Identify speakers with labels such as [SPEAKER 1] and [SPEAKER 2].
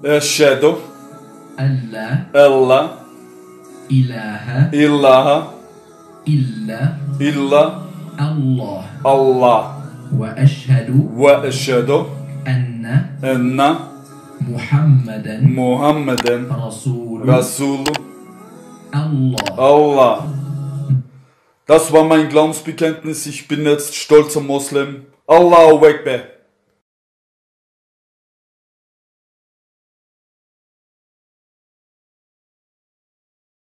[SPEAKER 1] Eh, أشهد
[SPEAKER 2] Allah. لا
[SPEAKER 1] ألا
[SPEAKER 2] إله
[SPEAKER 1] إله
[SPEAKER 2] إلا
[SPEAKER 1] إلا
[SPEAKER 2] الله
[SPEAKER 1] الله
[SPEAKER 2] وأشهد
[SPEAKER 1] وأشهد
[SPEAKER 2] أن
[SPEAKER 1] أن
[SPEAKER 2] محمدا
[SPEAKER 1] محمدا
[SPEAKER 2] رسول
[SPEAKER 1] رسول
[SPEAKER 2] الله
[SPEAKER 1] Allah. Das war mein Glaubensbekenntnis. Ich bin jetzt stolzer Moslem. Allahu Akbar.